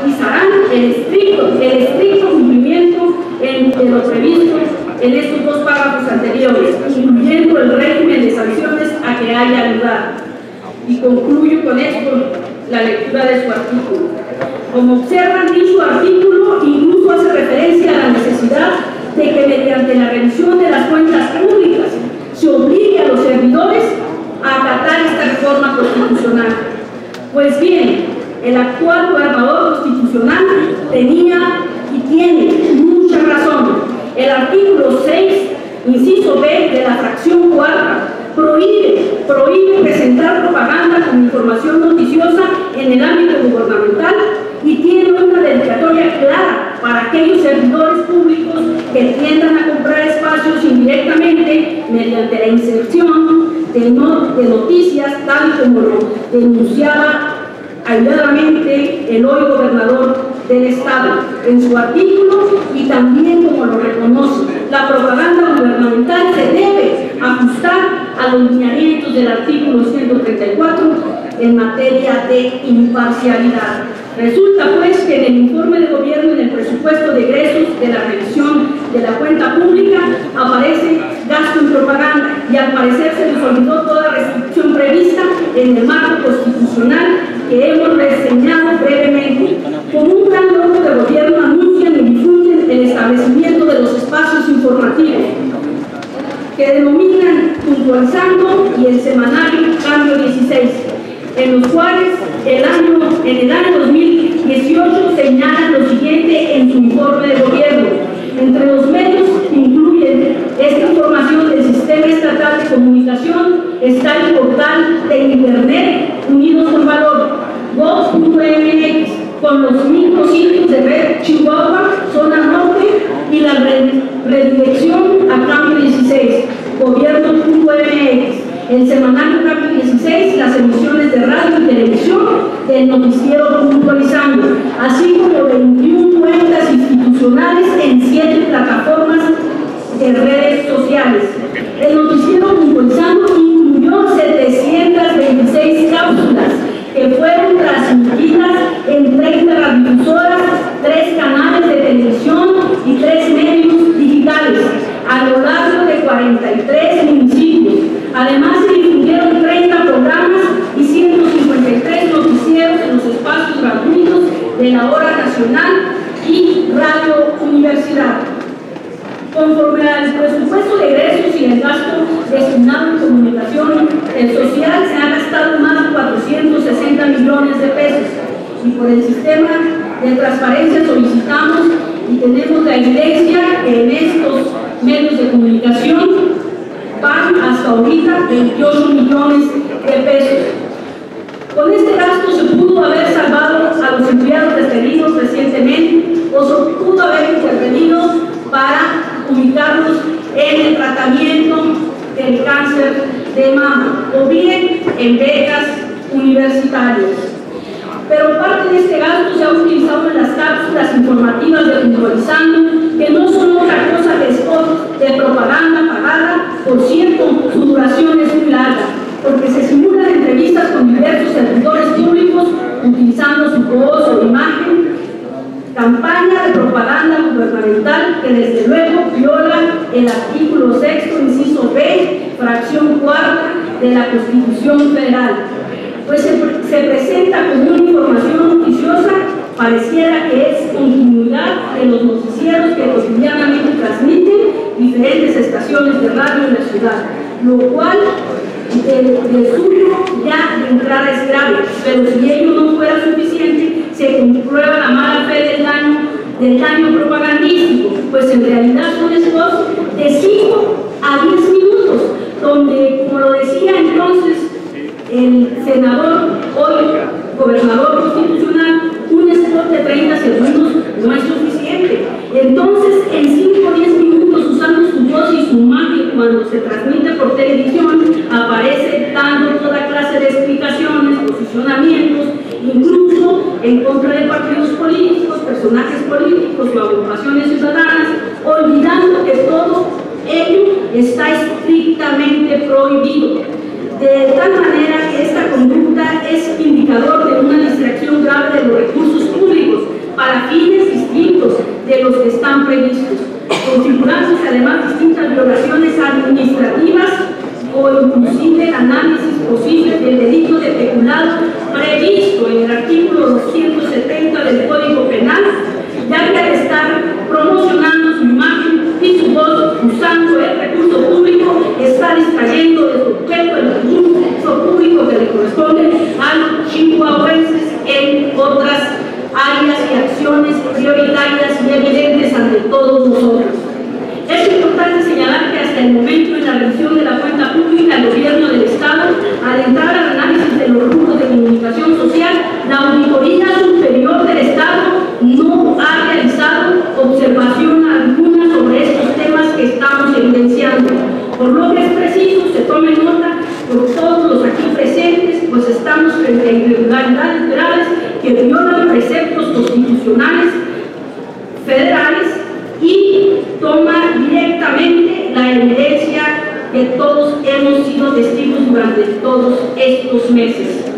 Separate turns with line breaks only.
garantizarán el estricto, el estricto cumplimiento de lo previsto en estos dos párrafos anteriores, incluyendo el régimen de sanciones a que haya lugar. Y concluyo con esto la lectura de su artículo. Como observan, dicho artículo incluso hace referencia a la necesidad de que mediante la revisión de las cuentas públicas se obligue a los servidores a acatar esta reforma constitucional. Pues bien, el actual gobernador tenía y tiene mucha razón. El artículo 6, inciso B de la fracción cuarta, prohíbe, prohíbe presentar propaganda con información noticiosa en el ámbito gubernamental y tiene una dedicatoria clara para aquellos servidores públicos que tiendan a comprar espacios indirectamente mediante la inserción de, de noticias tal como lo denunciaba el hoy gobernador del Estado en su artículo y también como lo reconoce. La propaganda gubernamental se debe ajustar a los lineamientos del artículo 134 en materia de imparcialidad. Resulta pues que en el informe de gobierno en el presupuesto de egresos de la revisión de la cuenta pública aparece gasto en propaganda y al parecer se les olvidó toda restricción prevista en el marco constitucional que hemos reseñado brevemente. Con un gran grupo de gobierno anuncian y difunden el establecimiento de los espacios informativos que denominan Puntualizando y el semanario Cambio 16, en los cuales el año, en el año 2018 señalan lo siguiente en su informe de gobierno. Entre los medios incluyen esta información del Sistema Estatal de Comunicación está el portal de Internet Unidos con Valor, Vox.mx, con los mismos sitios de red Chihuahua, Zona Norte y la redirección a Cambio 16, Gobierno.mx Cambio 16, las emisiones de radio y televisión del noticiero Puntualizando, así como 21 cuentas institucionales en 7 plataformas de redes sociales. El noticiero Puntualizando incluyó 726 cápsulas que fueron transmitidas en 30 radiodifusoras, 3 canales de televisión y 3 medios digitales a lo largo de 43 municipios. Además, se difundieron 30 programas y 153 noticieros en los espacios gratuitos de la Hora Nacional y Radio Universidad. Conforme al presupuesto de egresos y el gasto destinado en comunicación social, se han gastado más de 460 millones de pesos y por el sistema de transparencia solicitamos y tenemos la evidencia que en estos medios de comunicación van hasta ahorita 28 millones de pesos. Con este gasto se pudo haber salvado a los empleados despedidos recientemente o se pudo haber intervenido para ubicarlos en el tratamiento del cáncer de mama o bien en becas universitarias. Pero parte de este gasto se ha utilizado en las cápsulas informativas de Puntualizando, que no son otra cosa que spots de propaganda pagada. Por cierto, su duración es muy larga, porque se simulan diversos servidores públicos utilizando su voz o imagen, campaña de propaganda gubernamental que desde luego viola el artículo sexto, inciso B, fracción cuarta de la Constitución Federal pues se, se, presenta como una información noticiosa, pareciera que es continuidad de los noticieros que cotidianamente transmiten diferentes estaciones de radio en la ciudad, lo cual de, de suyo ya de entrada es grave, pero si ello no fuera suficiente, se comprueba la mala fe del daño, del daño propagandístico, pues en realidad son spots de 5 a 10 minutos, donde, como lo decía entonces el senador, hoy gobernador en contra de partidos políticos, personajes políticos o agrupaciones ciudadanas, olvidando que todo ello está estrictamente prohibido. De tal manera que esta conducta es indicador de una distracción grave de los recursos públicos, de los que están previstos, configurándose además distintas violaciones administrativas o inclusive el análisis posible del delito de peculado previsto en el artículo 270 del Código Penal, ya que al estar promocionando su imagen y su voz usando el recurso público, está distrayendo de su objeto el que le corresponde a los chihuahuenses en otras áreas y acciones prioritarias y evidentes ante todos nosotros. Es importante señalar que hasta el momento en la revisión de la cuenta pública del gobierno del Estado, al entrar al análisis de los grupos de comunicación social, la Auditoría Superior del Estado no ha realizado observación alguna sobre estos temas que estamos evidenciando. Por lo que es preciso se tome nota por todos los aquí presentes, pues estamos frente a irregularidades graves que violan preceptos constitucionales federales y toma directamente la evidencia que todos hemos sido testigos durante todos estos meses.